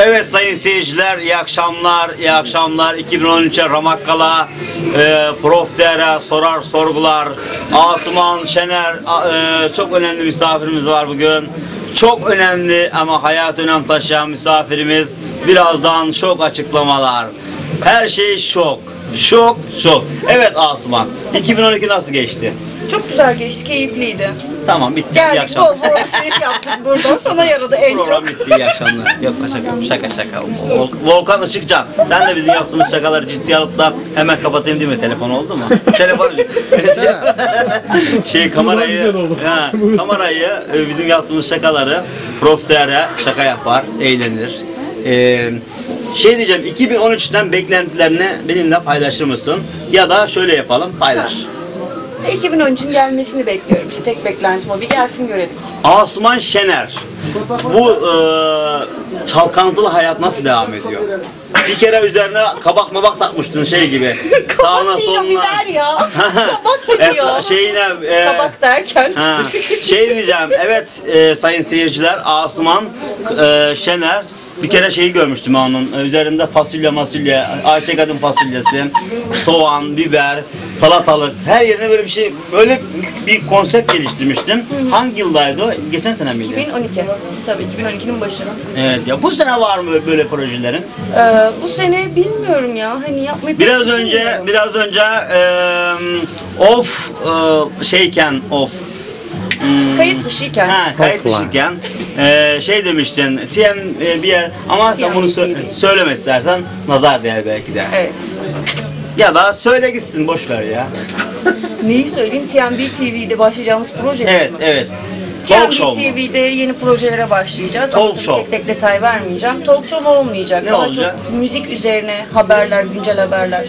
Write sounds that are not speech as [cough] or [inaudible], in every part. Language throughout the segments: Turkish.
Evet sayın seyirciler, iyi akşamlar, iyi akşamlar. 2013'e Ramakkala, e, Prof Dere, Sorar Sorgular, Asuman Şener, e, çok önemli misafirimiz var bugün. Çok önemli ama hayat önem taşıyan misafirimiz. Birazdan şok açıklamalar. Her şey şok. Şok, şok. Evet Asuman, 2012 nasıl geçti? Çok güzel geçti, keyifliydi. Tamam bitti. iyi Geldik akşamlar. bol bol alışveriş yaptık buradan. Sana yaradı en Program çok. bitti iyi akşamlar. Yok şaka şaka şaka. Vol- Volkan Işıkcan sen de bizim yaptığımız şakaları ciddiye alıp da hemen kapatayım değil mi? Telefon oldu mu? [laughs] Telefon [laughs] şey kamerayı ha, kamerayı e, bizim yaptığımız şakaları Prof Dere şaka yapar, eğlenir. Ee, şey diyeceğim 2013'ten beklentilerini benimle paylaşır mısın? Ya da şöyle yapalım paylaş. 2013'ün gelmesini bekliyorum. İşte tek beklentim o. Bir gelsin görelim. Asuman Şener. Bu e, çalkantılı hayat nasıl devam ediyor? Bir kere üzerine kabak mabak takmıştın şey gibi. [laughs] Sağına değil o soluna. biber ya. [laughs] Kabak Evet, diyor. şeyine e, Kabak derken. ha, şey diyeceğim. Evet e, sayın seyirciler Asuman e, Şener bir kere şeyi görmüştüm onun üzerinde fasulye masulye, Ayşe kadın fasulyesi, soğan, biber, salatalık her yerine böyle bir şey böyle bir konsept geliştirmiştim. Hangi yıldaydı o? Geçen sene miydi? 2012. Tabii 2012'nin başı. Evet ya bu sene var mı böyle projelerin? Ee, bu sene bilmiyorum ya. Hani yapmayı Biraz önce biraz önce e, off e, şeyken off hmm, Kayıt dışıyken. Ha, kayıt dışıyken e, şey demiştin TM e, bir yer ama sen TM bunu sö- söyleme istersen nazar değer belki de. Evet. Ya da söyle gitsin boş ver ya. Neyi söyleyeyim? TMB TV'de başlayacağımız proje. Evet evet. Talk show mu? TV'de yeni projelere başlayacağız. Talk Ama tabii show. tek tek detay vermeyeceğim. Talk show olmayacak. Ne Daha olacak? çok müzik üzerine haberler, güncel haberler.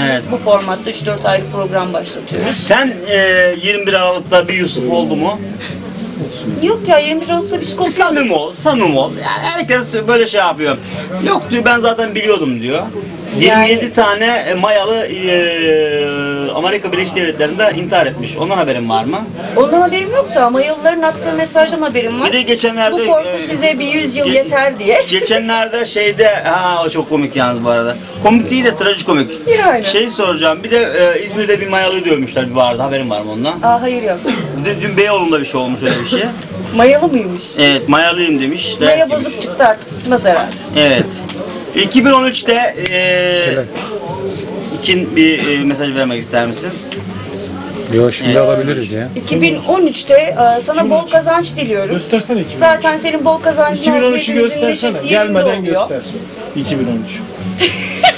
Evet. Bu formatta 3-4 aylık program başlatıyoruz. Sen e, 21 Aralık'ta bir Yusuf oldu mu? Yok ya 21 Aralık'ta biz kopya Samimi ol, samimi ol. Yani herkes böyle şey yapıyor. Yok diyor ben zaten biliyordum diyor. 27 Yani- tane e, mayalı e, Amerika Birleşik Devletleri'nde intihar etmiş. Ondan haberin var mı? Ondan haberim yoktu ama yılların attığı mesajdan haberim var. Bir de geçenlerde... Bu korku e, size bir 100 yıl ge- yeter diye. [laughs] Geçenlerde şeyde, ha o çok komik yalnız bu arada. Komik değil de trajikomik. Yani. Şey soracağım, bir de e, İzmir'de bir mayalı dövmüşler bir vardı, haberin var mı ondan? Aa hayır yok. Bir de dün Beyoğlu'nda bir şey olmuş öyle bir şey. [laughs] Mayalı mıymış? Evet, mayalıyım demiş. de- Maya bozuk çıktı artık gitmez herhalde. Evet. 2013'te eee için bir e, mesaj vermek ister misin? Yo şimdi Evet. alabiliriz ya. 2013'te e, sana bol kazanç diliyorum. Göstersene 2013. Zaten senin bol kazancın 2013'ü göstersene. Gelmeden göster. 2013. [laughs]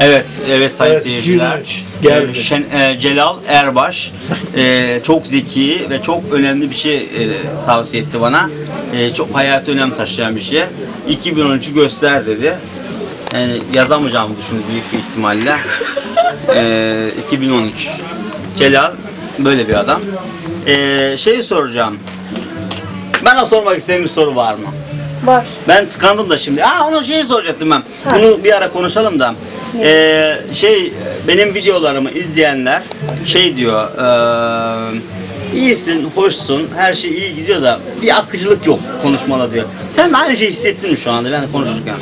Evet, evet sayın Evet, seyirciler. 2013 geldi. Ee, Şen- e, Celal Erbaş e, çok zeki ve çok önemli bir şey e, tavsiye etti bana. E, çok hayat önem taşıyan bir şey. 2013'ü göster dedi. Yani yazamayacağımı düşündü büyük bir ihtimalle. E, 2013. Celal böyle bir adam. E, şey soracağım. Bana sormak istediğin bir soru var mı? Var. Ben tıkandım da şimdi. Aa onu şey soracaktım ben. Ha. Bunu bir ara konuşalım da. Ee, şey benim videolarımı izleyenler şey diyor. eee iyisin, hoşsun, her şey iyi gidiyor da bir akıcılık yok konuşmada diyor. Sen de aynı şeyi hissettin mi şu anda ben konuşurken?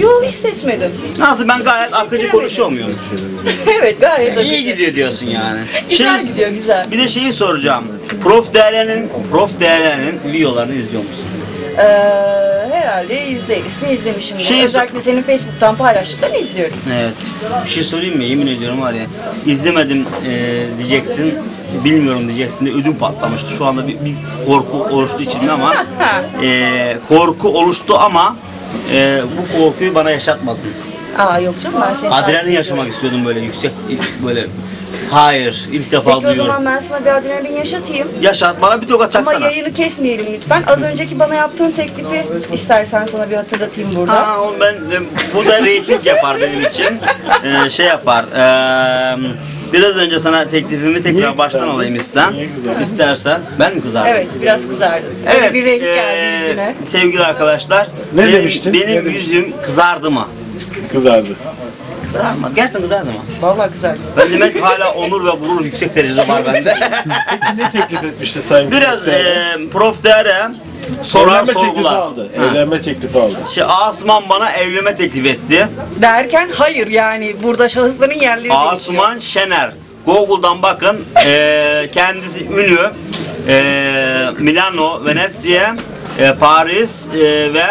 Yok hissetmedim. Nasıl ben gayet akıcı Hissettiremedim. konuşuyor muyum? [laughs] evet gayet İyi akıcı. gidiyor diyorsun yani. Güzel Şey- gidiyor güzel. Bir de şeyi soracağım. Prof Değerlen'in Prof Değerlen'in videolarını izliyor musun? Ee, herhalde %50'sini izlemişim. Şey- Özellikle senin Facebook'tan paylaştıklarını izliyorum. Evet. Bir şey sorayım mı? Yemin ediyorum var ya. izlemedim e, diyeceksin. Bilmiyorum diyeceksin de ödüm patlamıştı. Şu anda bir, bir korku oluştu içimde ama [laughs] e, korku oluştu ama e, bu korkuyu bana yaşatmadın. Aa yok canım ben seni Adrenalin yaşamak istiyordum böyle yüksek böyle. Hayır, ilk defa Peki o duyuyorum. zaman ben sana bir adrenalin yaşatayım. Yaşat bana bir tokat Ama çaksana. yayını kesmeyelim lütfen. Az önceki bana yaptığın teklifi istersen sana bir hatırlatayım burada. Ha, o ben bu da reyting yapar benim için. Ee, şey yapar. eee, biraz önce sana teklifimi tekrar Niye baştan kızardın? alayım isten. Niye kızardın? İstersen. Ben mi kızardım? Evet biraz kızardın. Böyle Evet. bir renk eee, geldi yüzüne. sevgili arkadaşlar. Ne benim, demiştin? Benim Ne demiştin? yüzüm kızardı mı? Kızardı. Kızarmadı. Gerçekten kızardı mı? Vallahi kızardı. Ben demek hala onur ve gurur yüksek derecede var bende. [laughs] Peki ne teklif etmişti Sayın Biraz eee Prof Dere sorar Evlenme teklifi sorgular. aldı. Ha. Evlenme teklifi aldı. İşte Asuman bana evlenme teklif etti. Derken hayır yani burada şahısların yerleri değişiyor. Asuman Şener. Google'dan bakın. Eee, kendisi ünlü. Eee, Milano, Venezia, eee, Paris eee, ve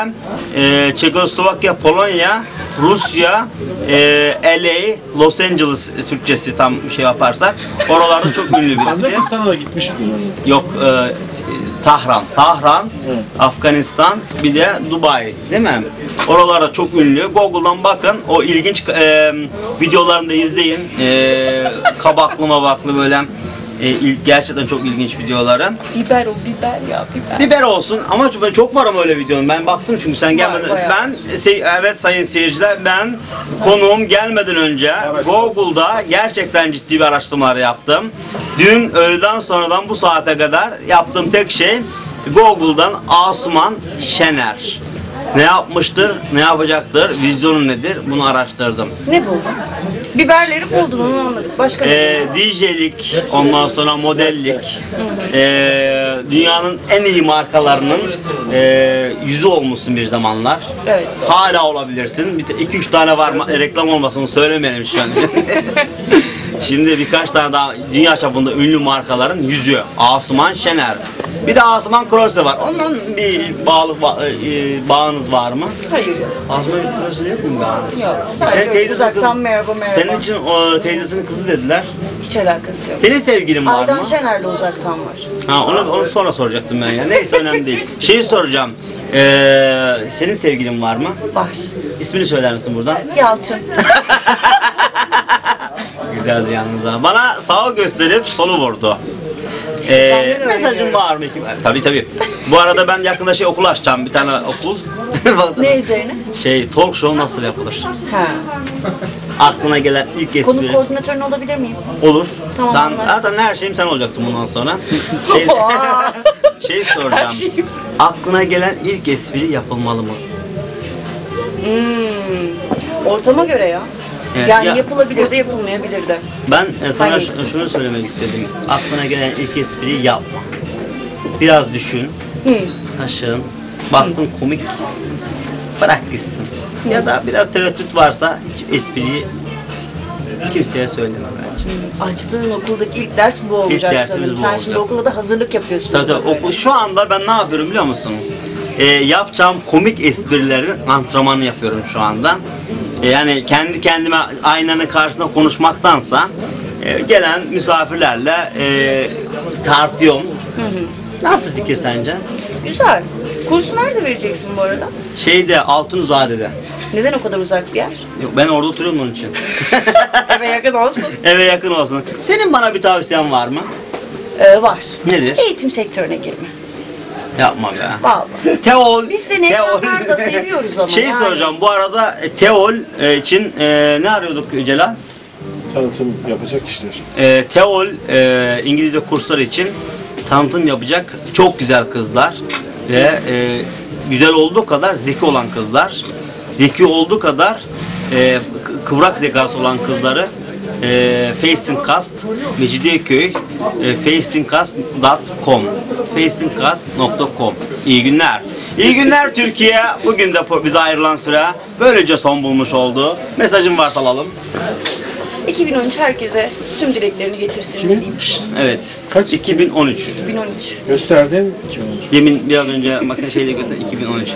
eee, Çekoslovakya, Polonya, Rusya, eee, LA, Los Angeles Türkçesi tam şey yaparsak. Oralarda çok ünlü birisi. Kazakistan'a da gitmiştir onu. Yok e, Tahran. Tahran, Afganistan, bir de Dubai değil mi? Oralarda çok ünlü. Google'dan bakın. O ilginç e, videolarını da izleyin. E, kabaklı mabaklı böyle e, il- gerçekten çok ilginç videoları. Biber o biber ya biber. Biber olsun ama çok, çok var ama öyle videonun. Ben baktım çünkü sen gelmeden bayağı. ben se- evet sayın seyirciler ben konuğum gelmeden önce Google'da gerçekten ciddi bir araştırmalar yaptım. Dün öğleden sonradan bu saate kadar yaptığım tek şey Google'dan Asuman Şener. Ne yapmıştır, ne yapacaktır, vizyonu nedir bunu araştırdım. Ne buldun? Biberleri buldun onu anladık. Başka ne Ee? DJ'lik, ondan sonra modellik, ee, dünyanın en iyi markalarının ee, yüzü olmuşsun bir zamanlar. Evet. Hala olabilirsin. Bir 2-3 tane var reklam olmasını söylemeyelim şu an. [laughs] Şimdi birkaç tane daha dünya çapında ünlü markaların yüzü. Asuman Şener. Bir de Asuman Krause var. Ondan bir bağlı ba- e, bağınız var mı? Hayır yok. Asuman Krause yok mu bağınız? Yok. Senin Sadece teyzesi uzaktan kız- merhaba merhaba. Senin için o teyzesinin kızı dediler. Hiç alakası yok. Senin sevgilin var Aydan mı? Şener'le uzaktan var. Ha onu onu sonra soracaktım ben ya. Neyse önemli değil. [laughs] Şeyi soracağım. Ee, senin sevgilin var mı? Var. İsmini söyler misin buradan? Yalçın. [laughs] Güzeldi yalnız ha. Bana sağı gösterip solu vurdu. senden Ee, öyle mesajın diyorum. var mı? Tabii tabii. Bu arada ben yakında şey okul açacağım. Bir tane okul. [laughs] ne üzerine? şey talk show nasıl yapılır? Ha. Aklına gelen ilk Konuk espri. koordinatörün olabilir miyim? Olur. Tamam, Sen anlaştık. zaten her şeyim sen olacaksın bundan sonra. [laughs] Şey, [laughs] şey soracağım. Her şeyim. Aklına gelen ilk espri yapılmalı mı? Ortama göre ya. Evet, yani ya- yapılabilir de yapılmayabilir de. Ben e, sana Hani- şunu söylemek istedim. Aklına gelen ilk espriyi yapma. Biraz düşün, Hı. taşın, baktın komik, bırak gitsin. Ya da biraz tereddüt varsa hiç espriyi kimseye söyleme bence. Açtığın okuldaki ilk ders bu olacak dersimiz sanırım. bu Sen olacak. şimdi okulda da hazırlık yapıyorsun. Tabii tabii. Okul, şu anda ben ne yapıyorum biliyor musun? Ee, yapacağım komik esprilerin antrenmanı yapıyorum şu anda. Ee, yani kendi kendime aynanın karşısında konuşmaktansa e, gelen misafirlerle e, tartıyorum. Nasıl fikir sence? Güzel. Kursu nerede vereceksin bu arada? Şeyde Altunuzade'de. Neden o kadar uzak bir yer? Yok, ben orada oturuyorum onun için. [laughs] Eve yakın olsun. [laughs] Eve yakın olsun. Senin bana bir tavsiyen var mı? Ee, var. Nedir? Eğitim sektörüne girme. Yapma be. Vallahi. Teol. Biz seni Teol- ekranlarda seviyoruz ama [laughs] Şey yani. soracağım bu arada e, Teol e, için e, ne arıyorduk Celal? Tanıtım yapacak kişiler. E, Teol e, İngilizce kurslar için tanıtım yapacak çok güzel kızlar ve e, güzel olduğu kadar zeki olan kızlar, zeki olduğu kadar e, kıvrak zekası olan kızları e, Facingcast Mecidiyeköy e, facingcast.com facingcast.com İyi günler. İyi günler Türkiye. Bugün de bize ayrılan süre böylece son bulmuş oldu. Mesajım var alalım. 2013 herkese tüm dileklerini getirsin dediğim. Evet. Kaç? 2013. 2013. Gösterdin 2013. Demin biraz önce bakın şeyde göster 2013.